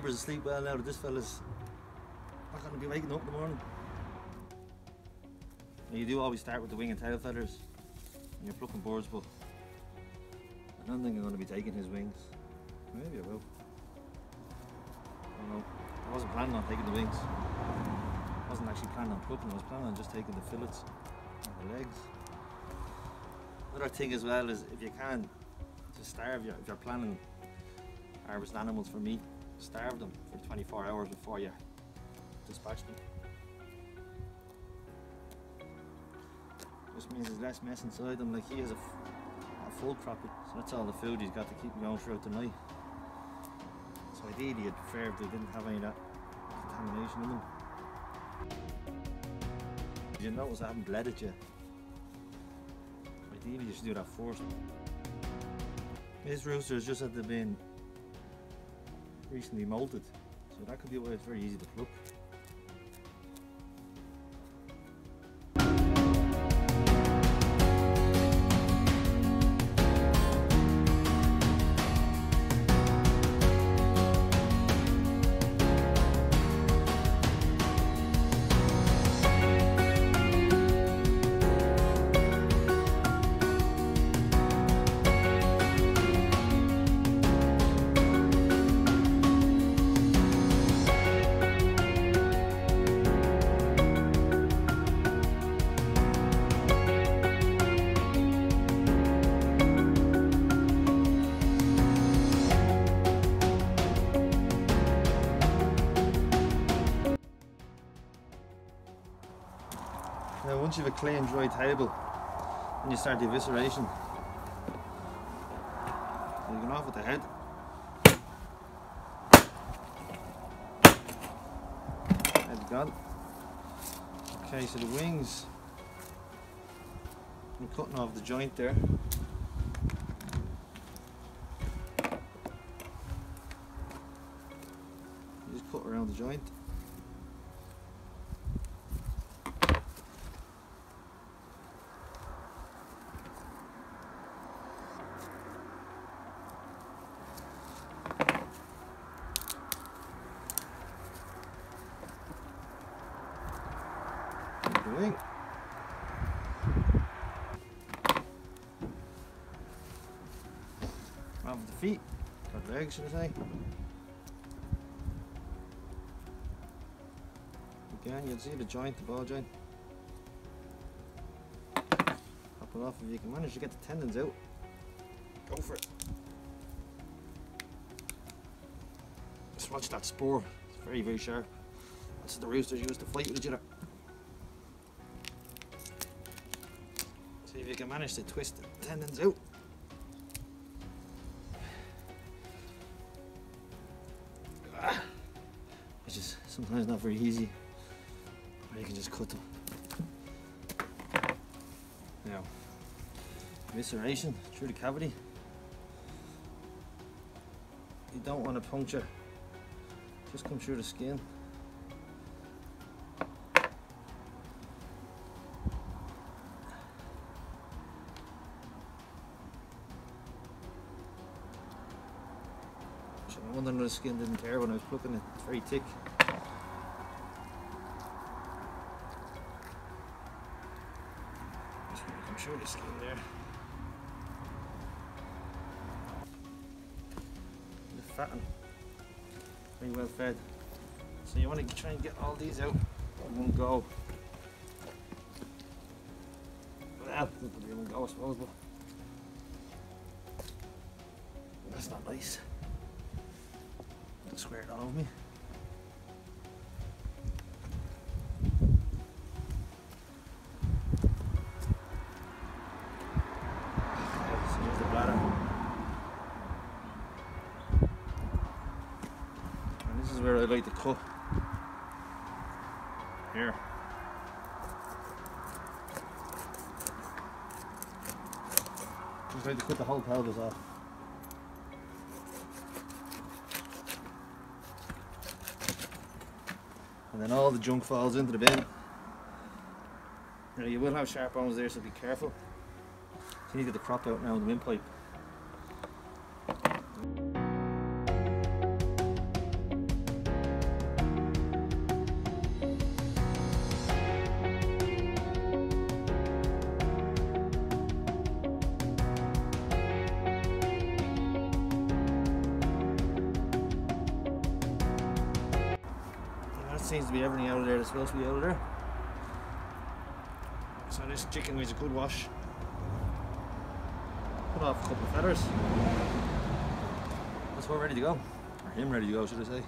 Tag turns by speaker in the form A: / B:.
A: neighbours well now that this fella's not going to be waking up in the morning. Now, you do always start with the wing and tail feathers when you're plucking birds, but I don't think I'm going to be taking his wings. Maybe I will. I don't know. I wasn't planning on taking the wings. I wasn't actually planning on plucking, I was planning on just taking the fillets and the legs. Another thing as well is if you can, to starve if you're planning harvest animals for meat, starve them for 24 hours before you dispatch them. Just means there's less mess inside them. Like he has a, full crop, so that's all the food he's got to keep going throughout the night. So ideally, I'd prefer if they didn't have any of that contamination in them. You notice I haven't bled it yet? Ideally, you should do that first. This rooster has just had to been recently molted, so that could be why it's very easy to pluck. Once you have a clean dry table, then you start the evisceration. So you go off with the head. Head's gone. Okay, so the wings, I'm cutting off the joint there. You just cut around the joint. The. Off with the feet, or legs should I say. Again, you'll see the joint, the ball joint. Pop it off if you can manage to get the tendons out. Go for it. Just watch that spur, it's very, very sharp. That's what the roosters use to fight with each other. See if you can manage to twist the tendons out. Which is sometimes not very easy. Or you can just cut them. Now, evisceration through the cavity. You don't want to puncture. Just come through the skin. Wonder if the skin didn't tear when I was plucking it. It's very thick. To come the skin there. The fat one. Very well fed. So you want to try and get all these out in one go. Well, not probably one go I suppose, but that's not nice. This is where I like to cut. Here. Just like to cut the whole pelvis off. And then all the junk falls into the bin. Now you will have sharp bones there, so be careful. So you need to get the crop out now in the windpipe. Seems to be everything out of there that's supposed to be out of there. So this chicken needs a good wash. Put off a couple of feathers. That's we're ready to go. Or him ready to go, should I say.